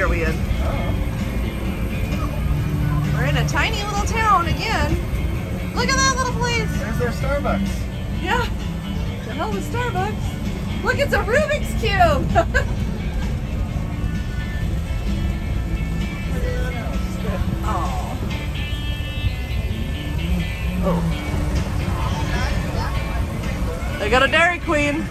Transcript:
are we in? We're in a tiny little town again. Look at that little place. There's their Starbucks. Yeah. The hell with Starbucks. Look, it's a Rubik's Cube. oh. Oh. They got a Dairy Queen.